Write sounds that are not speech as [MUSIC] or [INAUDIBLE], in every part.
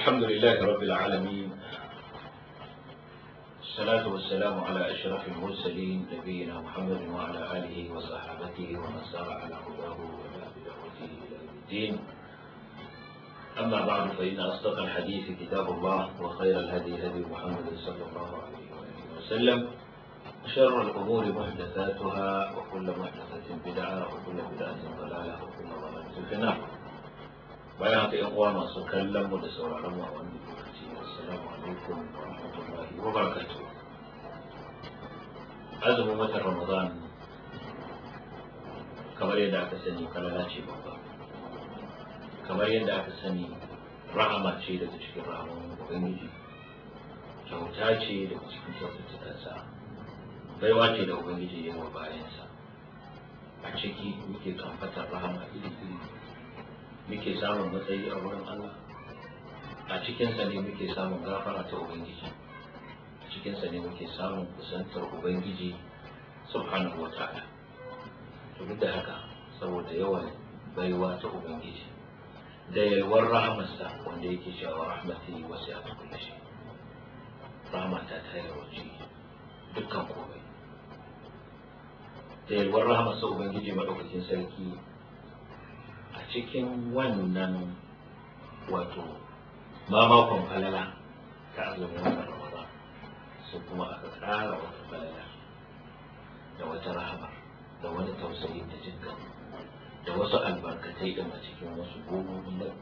الحمد لله رب العالمين. الصلاة والسلام على أشرف المرسلين نبينا محمد وعلى آله وصحابته ومن سار على هداه ولا بدعوته إلى الدين. أما بعد فإن أصدق الحديث كتاب الله وخير الهدي هدي محمد صلى الله عليه وآله وسلم. وشر الأمور محدثاتها وكل محدثة بدعة وكل بدعة ضلالة وكل ضلالة في النار. Bayan haka yan uwa masu kallon mu da sauraron mu a wannan lokaci assalamu alaikum wa rahmatullahi wa barakatuh. Azumin watan ramadan kamar yadda aka sani kalala ce babba. Kamar yadda aka sani rahama ce daga cikin rahaman ubangiji. Kyauta ce daga cikin kyaututtukansa. Baiwa ce da ubangiji ya yi wa bayansa. A ciki muke kamfatar rahama iri-iri. Muke samun matsayi a wurin Allah. A cikinsa ne muke samun gafara ta Ubangiji. A cikinsa ne muke samun kusantar Ubangiji subhanahu wa ta'ala. To duk da haka saboda yawan baiwa ta Ubangiji da yalwar rahamarsa wanda yake cewa rahmati wasi'at kulli shay. Rahmata ta yalwace dukkan komai. Da yalwar rahamarsa Ubangiji madaukakin sarki a cikin wannan wato mamakon falala ta azumin watan ramadan sai kuma aka ƙara wata falala da wata rahama da wani tausayi da jinkan da wasu albarkatai din a cikin wasu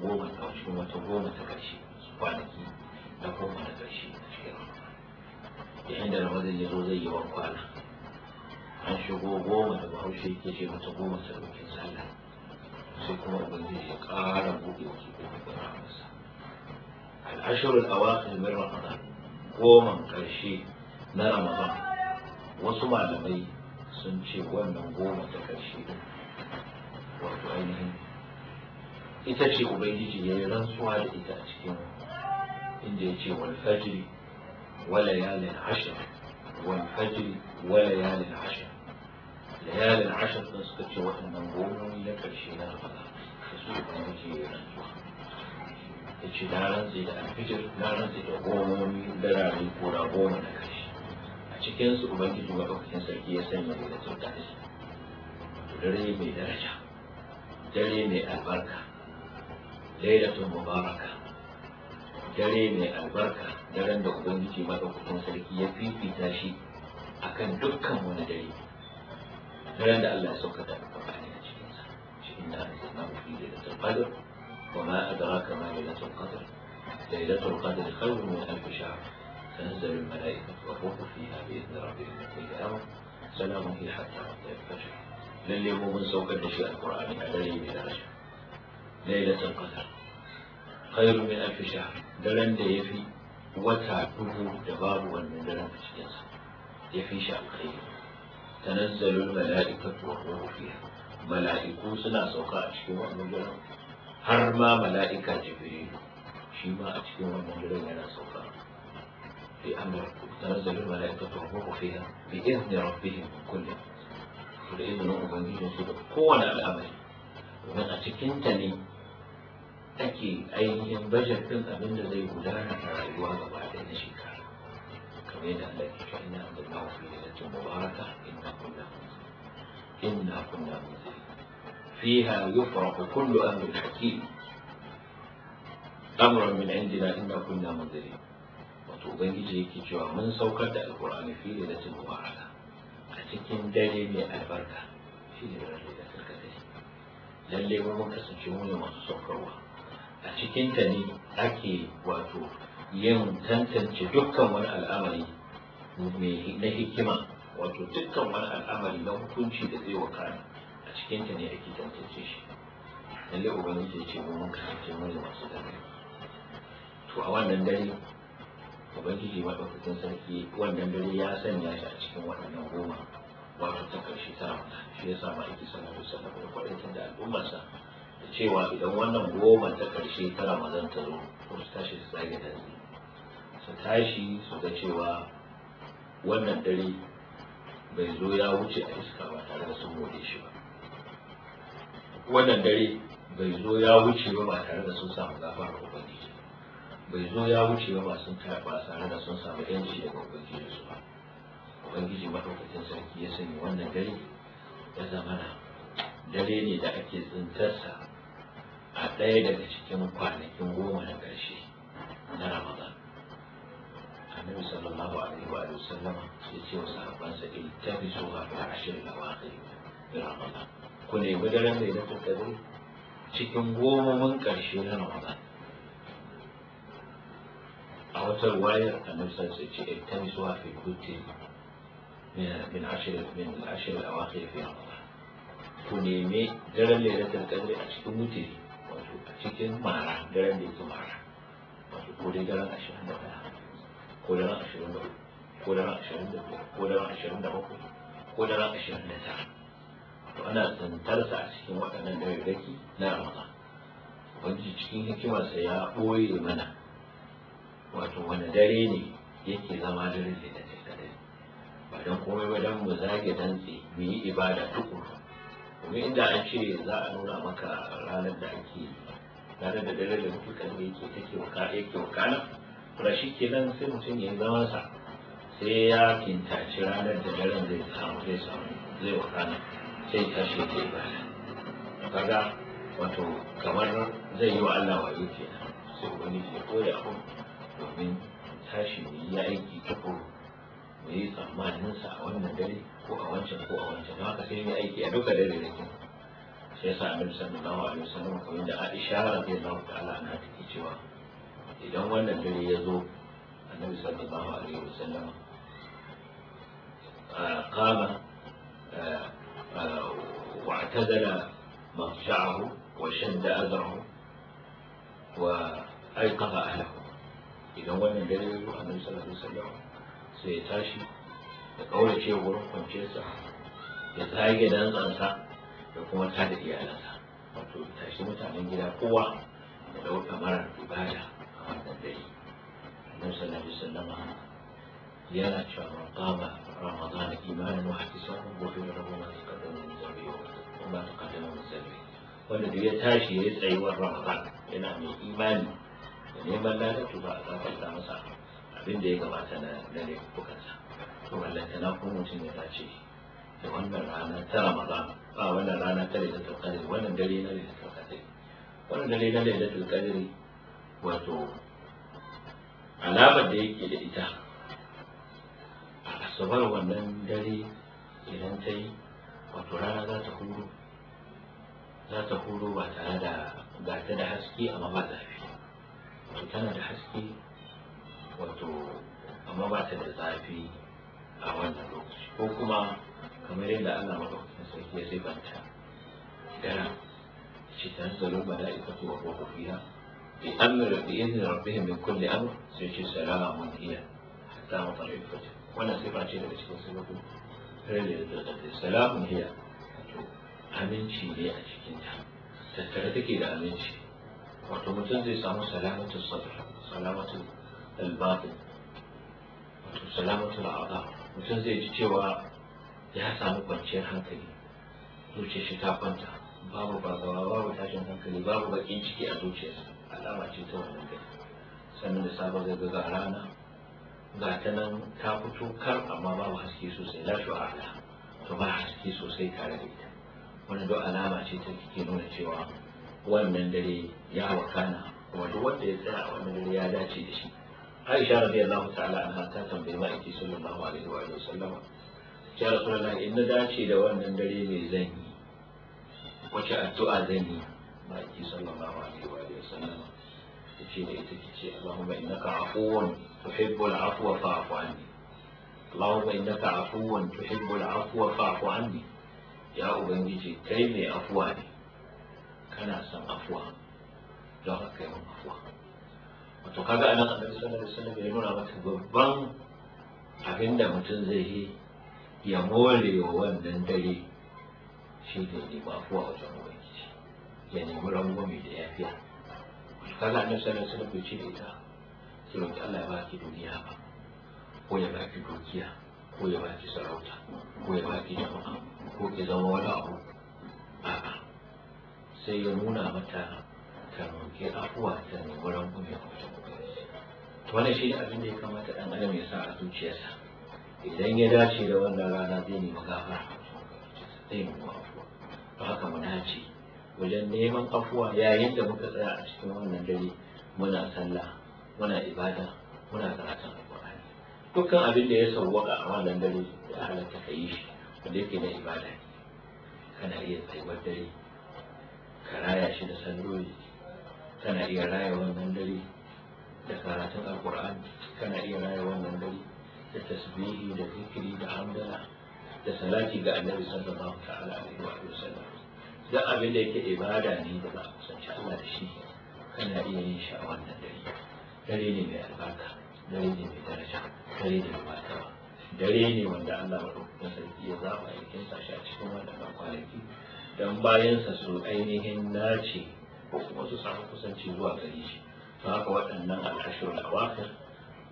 goma a cikin wata goma ta ƙarshe su kwanaki da goma na ƙarshe a cikin ramadan. Yayin da ramadan ya zo zai yi wa kwana an shigo goma da bahaushe yake ce mata goma ta ɗaukin sallah. Sai kuma ubangiji ya ƙara buɗe wasu ƙofofin rahamarsa al'ashirul awakhir min ramadan goman ƙarshe na ramadan wasu malamai sun ce wannan goma ta ƙarshe wato ainihin ita ce ubangiji ya yi rantsuwa da ita a cikin inda ya ce wal fajri wa layalin ashir wal fajri wa layalin ashir layalin ashir din suka ce waɗannan gomomi na ƙarshe na ramadan. Da su ubangiji ya rantsuwa. Ya ce na rantsi da alfijir na rantsi da gomomi darare ko da goma na ƙarshe. A cikin su ubangiji maɗaukakin sarki ya sanya da da sauta da dare mai daraja dare mai albarka mubaraka dare mai albarka daren da ubangiji maɗaukakin sarki ya fifita shi akan dukkan wani dare. فلن ألا سوف تعرف عليها جميعا إنها نسمعه في ليلة القدر. وما أدراك ما ليلة القدر. ليلة القدر خير من ألف شهر. تنزل الملائكة والروح فيها بإذن ربهم من الأرض سلام هي حتى مطلع الفجر. لن يقوم سوف نشأ القرآن الذي بدرجة ليلة القدر خير من ألف شهر. دلن يفي ya دباب wata في da يفي شعر خير. تنزل الملائكة والروح فيها. ملائكة سنا سوكا أشكي ومجرى هرما ملائكة جبريل. شيما أشكي ومجرى لنا سوكا. في أمر. تنزل الملائكة والروح فيها بإذن ربهم كل فلإذن أبنجي سيدة على الأمر ومن أتكنتني أكي أي ينبجر كل أبنجي زي ولانا رأيوانا بعد أن شكرا الاثنين التي كنا نضعها في ليلة مباركة. إنا كنا إنا كنا منزلين فيها يفرق كل أمر حكيم أمرا من عندنا إنا كنا منزلين وتوبين جيكي جوا من سوكت القرآن في ليلة مباركة. اتيكين دالي من البركة في ليلة للي ومن كسر شمولي ومن سكروا اتيكين تاني أكي واتو yin tantance dukkan wani al'amari na hikima wato dukkan wani al'amari na hukunci da zai wakana a cikin ta ne ake tantance shi. Lalle ubangiji ya ce mu mun kasance mu ne masu dare. To a wannan dare ubangiji maɗaukakin sarki wannan dare ya sanya shi a cikin waɗannan goma wato ta ƙarshe ta ramadan. Shi ya sa ma'aiki sallallahu alaihi wasallam da kwaɗaitar da al'ummarsa da cewa idan wannan goma ta ƙarshe ta ramadan ta zo ko su tashi su tsage da su tashi su ga cewa wannan dare bai zo ya wuce a iska ba tare da sun more shi ba. Wannan dare bai zo ya wuce ba ba tare da sun samu gafarar ubangiji bai zo ya wuce ba sun ta ba tare da sun samu yanci daga ubangiji su ba. Ubangiji madaukakin sarki ya sanya wannan dare ya zamana dare ne da ake tsintarsa a ɗaya daga cikin kwanakin goma na ƙarshe na ramadan. Annabi sallallahu alaihi wa sallama ya ce wa sahabbansa iltabisu ha fi ashirin awakhir min ramadan. Ku nemi daren lailatul qadr cikin gomomin ƙarshe na ramadan. A wata ruwayar annabi sallallahu alaihi ce iltabisu ha fi kutti min ashirin ashirin awakhir fi ramadan. Ku nemi daren lailatul qadr a cikin mutiri wato a cikin mara daren da yake mara wato ko dai daren ashirin da ɗaya ko daren ashirin da ko daren ashirin da ko daren ashirin da bakwai ko daren ashirin da tara to ana tsantarsa a cikin waɗannan dare na ramadan ubangiji cikin hikimarsa ya ɓoye mana? Wato wani dare ne yake zama dare da ba don komai ba don mu zage dantse mu yi ibada tukuru domin inda an ce za a nuna maka ranar da ake ranar da dare da mutu kan yake take waƙa yake wakana da shi kenan sai mutum ya zama sa sai ya kintaci ranar da daren zai samu zai samu zai wakana sai ta shi ta ibada. Kaga wato kamar zai yi wa Allah wayo kenan sai ubangiji ya koya abu domin tashi yi aiki tukuru. Mu yi tsammanin sa a wannan dare ko a wancan ko a wancan haka sai mu aiki a duka dare da kin sai yasa annabi sallallahu alaihi wasallam kamar da Aisha radiyallahu ta'ala anha take cewa idan wannan dare ya zo annabi sallallahu alaihi wasallam qama واعتزل مضجعه وشد أذره وأيقظ أهله إذا وأنا دليل النبي صلى الله عليه وسلم sai ya tashi ya kaurace wurin kwanciyarsa ya zage dantsansa da kuma tada iyalansa. Wato tashi mutanen gida kowa da ɗauka mara ibada a wannan dare. Annabi sallallahu alaihi wasallam yana cewa man qama ramadana imanan wa ihtisaban ghufira lahu ma taqaddama min dhanbihi wa ma taqaddama min dhanbihi wanda da ya tashi ya tsayuwar ramadan yana mai imani da neman lalatu ba a gafarta masa. Abin da ya gabata na laifukansa to wallantana ko mutum ya dace da wannan rana ta ramadan ba wannan rana ta lailatul qadr wannan dare na lailatul qadr. Wannan dare na lailatul qadr wato alamar da yake da ita a asabar wannan dare idan ta yi wato rana za ta huru za ta huru ba tare da ga ta da haske amma ba zafi. Tana da haske amma ba ta da zafi a wannan lokaci. Ko kuma kamar yadda Allah madaukakin sarki ya sifanta dara shi ta zalo mala'ikatu wa ruhu fiha bi amr bi idni rabbihim min kulli amr sai ce salamun hiya hatta matla'il fajr wannan sifa ce daga cikin sifofin rage da da salamun hiya aminci ne a cikin ta tattare take da aminci. Wato mutum zai samu salamatu sadr salamatu al-batin. Wato salamatu al-a'dha mutum zai ji cewa ya samu kwanciyar hankali. Zuciyar shi ta kwanta. Babu bagawa babu tashin hankali babu bakin ciki a zuciyarsa. Alama ce ta wannan gari. Sannan da sabon zai ga rana ga ta nan ta fito kar amma babu haske sosai. La shu'ala. To ba haske sosai tare da ita. Wani duk alama ce ta ke nuna cewa wannan dare ya wakana duk wanda ya tsaya a wannan dare ya dace da shi. Aisha radiyallahu ta'ala anha ta tambayi ma'aiki sallallahu alaihi wa sallam ya rasulullah in na dace da wannan dare mai zan yi? Wace addu'a zan yi? Ma'aiki sallallahu alaihi wa sallam ya ce da ita kice Allahumma innaka afuwun tuhibbul afwa fa'fu anni. Allahumma innaka afuwun tuhibbul afwa fa'fu anni. Ya ubangiji kai mai afuwa ne. Kana son afuwa. Don haka afuwa. Wato kaga a nan annabi sallallahu alaihi wasallam ya nuna mata babban abin da mutum zai yi ya more wa wannan dare shi ne ba afuwa wajen ubangiji ya nemi rangwame da yafiya. Kaga annabi sallallahu alaihi wasallam bai ce da ita sai roki Allah ya baki duniya ba ko ya baki dukiya ko ya baki sarauta ko ya baki jama'a ko ki zama wani abu. A'a sai ya nuna mata ta roƙi afuwa ta nemi rangwame a wajen ubangiji to wannan shi ne abin da ya kamata ɗan adam ya sa a zuciyarsa idan ya dace da wannan rana zai nemi gafara zai nemi afuwa to haka mu dace wajen neman afuwa yayin da muka tsaya a cikin wannan dare muna sallah muna ibada muna karatun alƙur'ani dukkan abin da ya sauwaka a wannan dare ya halatta ka yi shi. Wanda yake na ibada kana iya tsayuwar dare ka raya shi da salloli kana iya raya wannan dare da karatun alƙur'ani kana iya raya wannan dare da tasbihi da zikiri da hamdala da salati ga annabi sallallahu ta'ala alaihi wa sallam. Duk abin da yake ibada ne da za a kusanci Allah da shi kana iya yin shi a wannan dare. Dare ne mai albarka dare ne mai daraja dare ne mai martaba dare ne wanda Allah madaukakin sarki ya zaba ya kinsa shi a cikin waɗannan kwanaki. Dan bayansa su ainihin nace ko kuma su samu kusanci zuwa gare shi. To haka waɗannan al'ashirul awakhir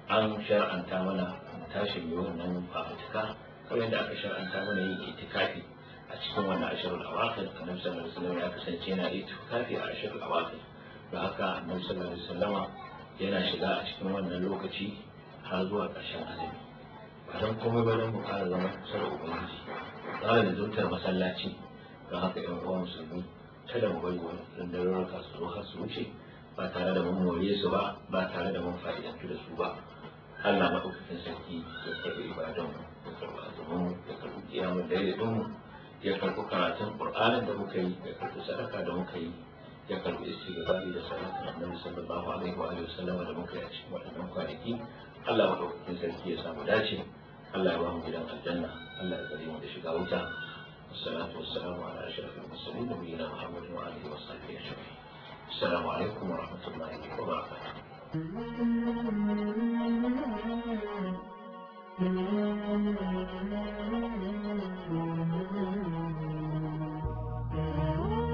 an shar'anta mana tashin yi wannan fafutuka kamar yadda aka shar'anta mana yin itikafi a cikin wannan ashirul awakhir annabi sallallahu alaihi wasallam ya kasance yana itikafi a ashirul awakhir da haka annabi sallallahu alaihi wasallama yana shiga a cikin wannan lokaci har zuwa ƙarshen azumi. Ba don komai ba don mu zama kusa ubangiji. Ƙara da zuntar masallaci. Don haka yan uwa musulmi kada mu bari wani darurruka su zo har su wuce ba tare da mun more su ba ba tare da mun fa'idantu da su ba. Allah maɗaukakin sarki ya karɓi ibadan ya karɓi azumin mu ya karɓi kiyamun daidaitun mu ya karɓi karatun Qur'anin da muka yi ya karɓi sadaka da muka yi ya karɓi istighfari da salatin Annabi sallallahu alaihi wa wasallam da muka yi a cikin waɗannan kwanaki. Allah maɗaukakin sarki ya samu dace. Allah ya ba mu gidan aljanna. Allah ya tsare mu da shiga wuta. والصلاة والسلام على أشرف المرسلين نبينا محمد وعلى اله وصحبه أجمعين. السلام عليكم ورحمة الله وبركاته. [LAUGHS]